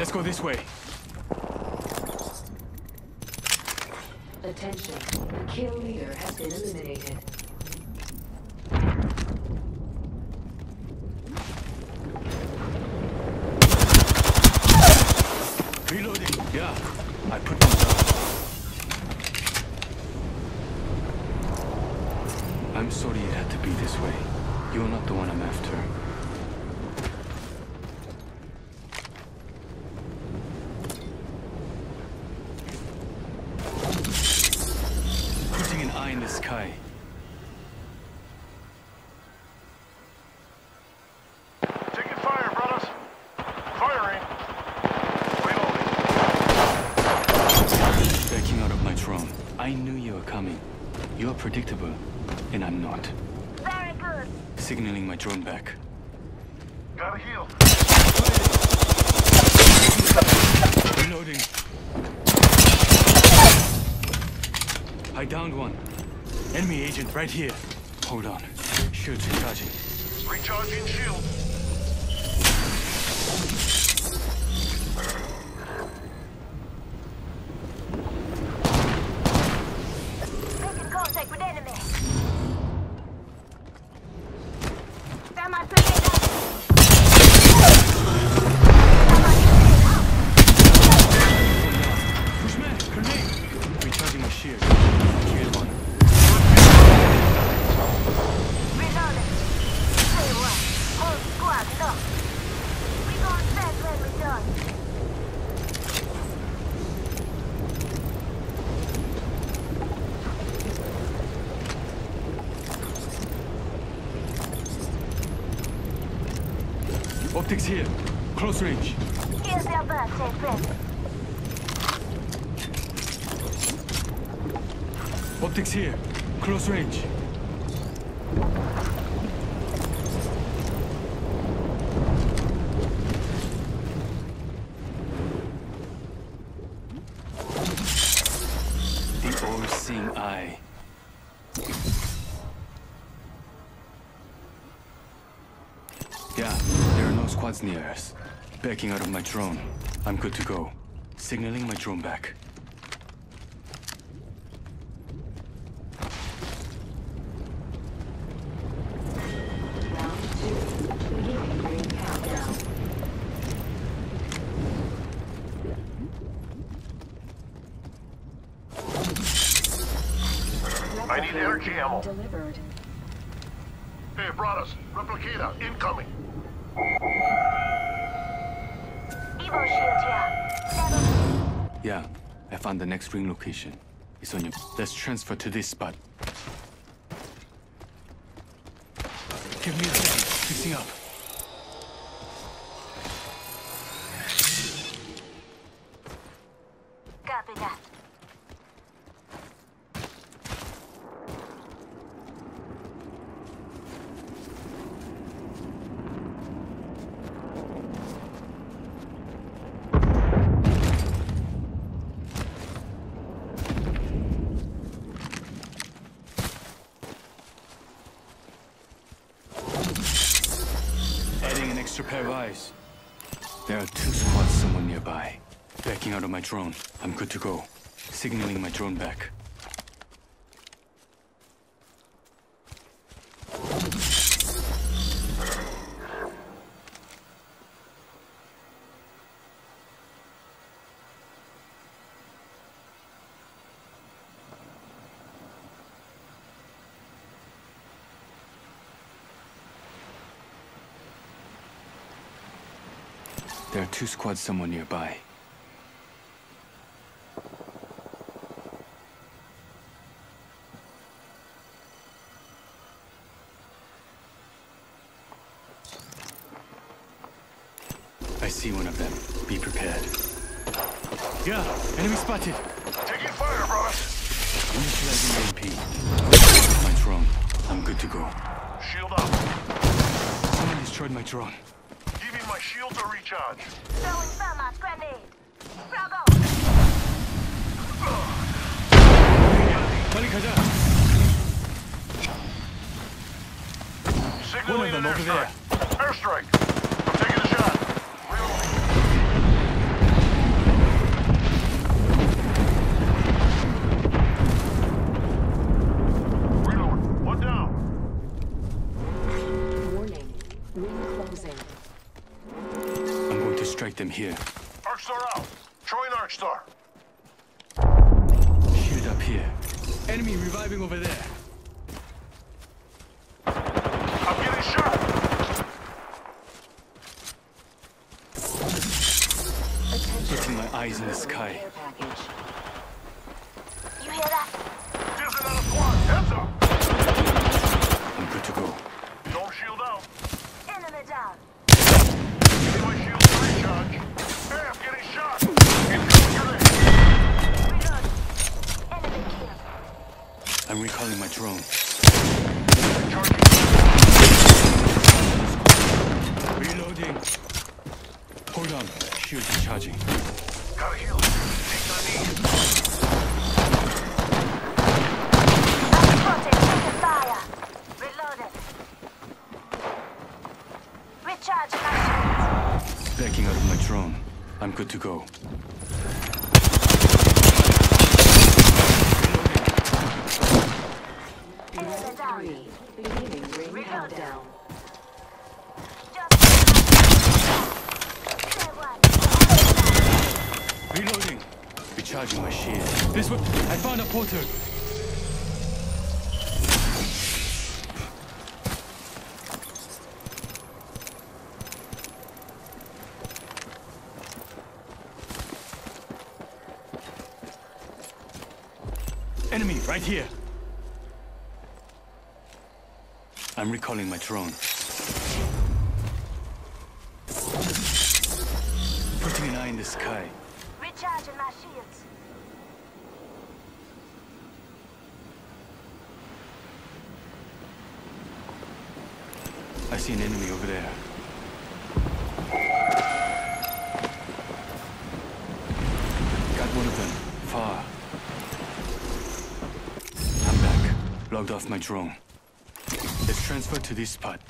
Let's go this way. Attention. The kill leader has been eliminated. Reloading. Yeah, I put them down. I'm sorry it had to be this way. You're not the one I'm after. Putting an eye in the sky. Taking fire, brothers. Firing. Reloading. Backing out of my drone. I knew you were coming. You're predictable, and I'm not. Very good. Signaling my drone back. Gotta heal. Reloading. I downed one. Enemy agent right here. Hold on. Shields recharging. Recharging shield. Optics here. Close range. Here's their present. Optics here. Close range. Squads near us. Backing out of my drone. I'm good to go. Signaling my drone back. Round two. Beginning ring countdown. I need energy ammo. Delivered. Hey, brothers. Replicator incoming. Evo shield here. Level Yeah, I found the next ring location. It's on your. Let's transfer to this spot. Give me a second. Fixing up. Copy that. Adding an extra pair eyes. There are two squads somewhere nearby. Backing out of my drone. I'm good to go. Signaling my drone back. There are two squads somewhere nearby. I see one of them. Be prepared. Yeah, enemy spotted. Taking fire, brothers. Initializing AMP. My drone. I'm good to go. Shield up. Someone destroyed my drone shields are recharged. Throwing Belmont's grenade. Bravo! 빨리 가자. Signaling an airstrike. Airstrike. I'm taking a shot. Reload. Reload. One down. Warning. Ring closing strike them here. Arcstar out. Throwing Arcstar. Shield up here. Enemy reviving over there. I'm getting shot. Putting my eyes in the sky. Care package. You hear that? There's another squad. Heads up. I'm good to go. Don't shield out. Enemy down. Give me my shield to recharge. Hey, I'm getting shot. Incoming grenade. Reload. Enemy killed. I'm recalling my drone. Charging. Reloading. Hold on. Shield is charging. Gotta heal. Things I need. I'm spotted. Taking fire. Reloaded. Recharging my shields. Backing out of my drone. I'm good to go. Enemy down. Three. Beginning ring Reloading. countdown. Just. Say what? Reloading. Recharging my shield. This way. I found a porter. Enemy right here. I'm recalling my drone. Putting an eye in the sky. Recharging my shields. I see an enemy over there. Got one of them. Far. I'm back. Logged off my drone. Let's transfer to this spot.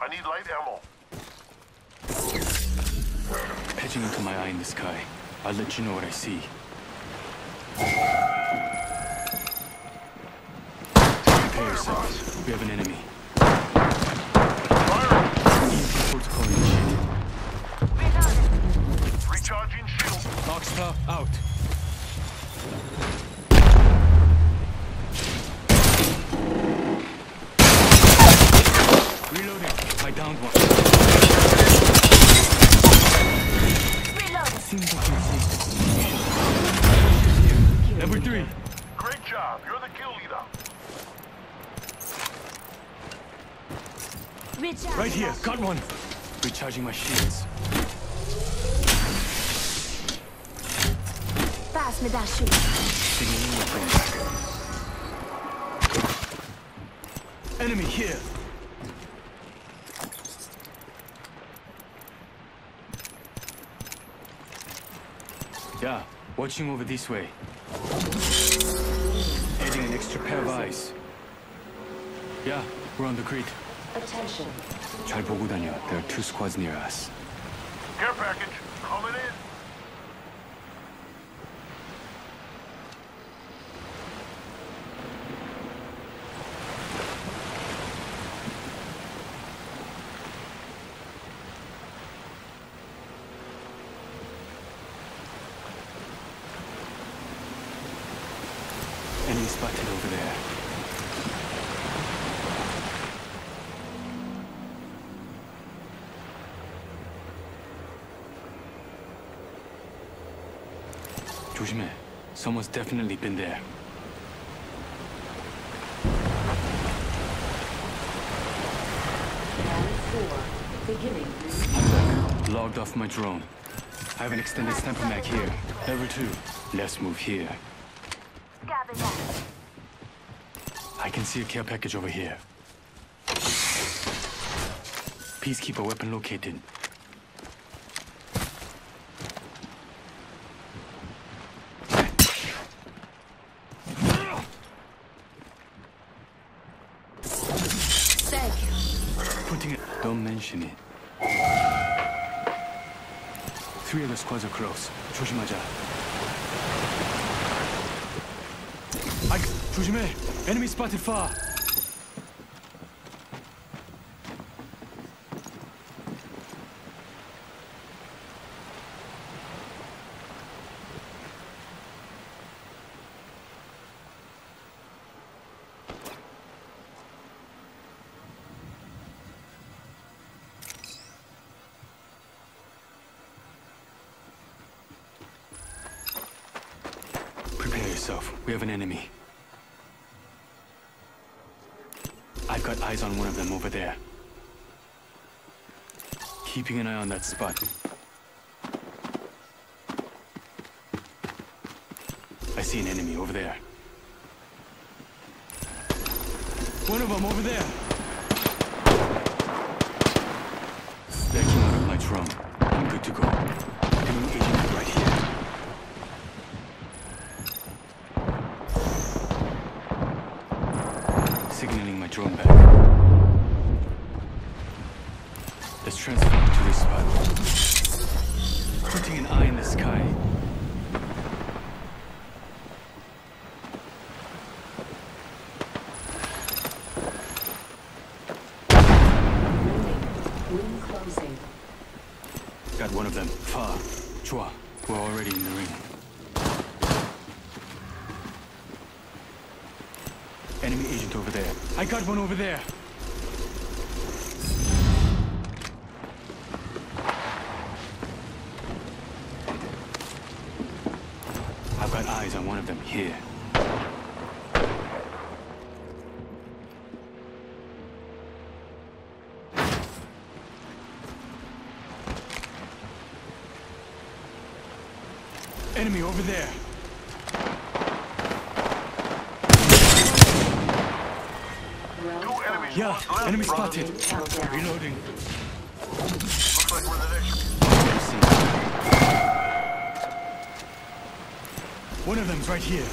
I need light ammo. Patching into my eye in the sky. I'll let you know what I see. Prepare yourself. We have an enemy. Fire. Protocol initiated. Recharging shield. Oxflow out. Reloading. I downed one. Reloaded. Seems like you're. Number three. Great job. You're the kill leader. Right here. Got one. Recharging my shields. Pass me that shield. Signaling my drone. Enemy here. Yeah, watching over this way. Adding an extra pair of eyes. Yeah, we're on the grid. Attention. 잘 보고 다녀. There are two squads near us. Care package. Coming in. Enemy spotted over there. Someone's definitely been there. I'm back. Logged off my drone. I have an extended sniper mag here. Level 2. Let's move here. I can see a care package over here. Peacekeeper weapon located. Don't mention it. Three other squads are close. 조심하자. 아, 조심해. Enemy spotted far. Yourself. We have an enemy. I've got eyes on one of them over there. Keeping an eye on that spot. I see an enemy over there. One of them over there. Backing out of my drone. I'm good to go. Agent right here. Signaling my drone back. Let's transfer to this spot. Putting an eye in the sky. Moving. Ring closing. Got one of them. Fa. Chua. We're already in the ring. Enemy agent over there. I got one over there. I've got eyes on one of them here. Enemy over there. Round Two five. enemies Yeah, left. Enemy spotted. Reloading. One of them's right here.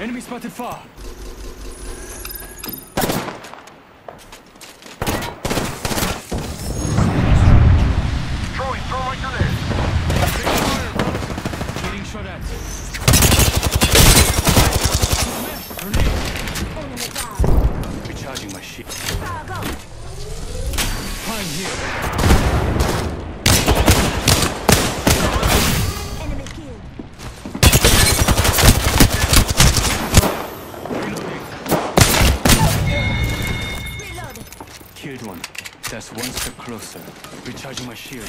Enemy spotted far. That's one step closer. Recharging my shield.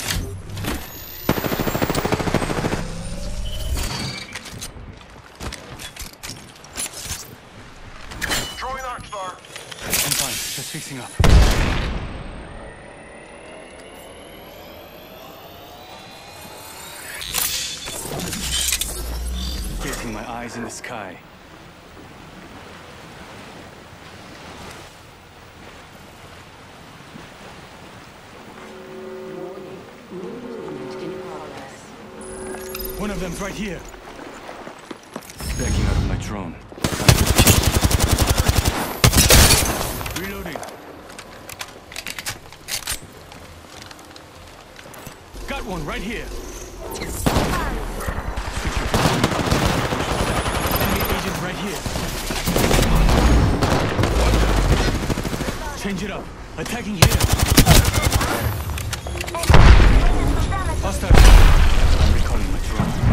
Throwing Arc Star. I'm fine. Just fixing up. Getting my eyes in the sky. Warning. New movement in progress. One of them's right here. Backing out of my drone. Reloading. Got one right here. Enemy agent right here. Change it up. Attacking here. Hostile. I'm recalling my drone.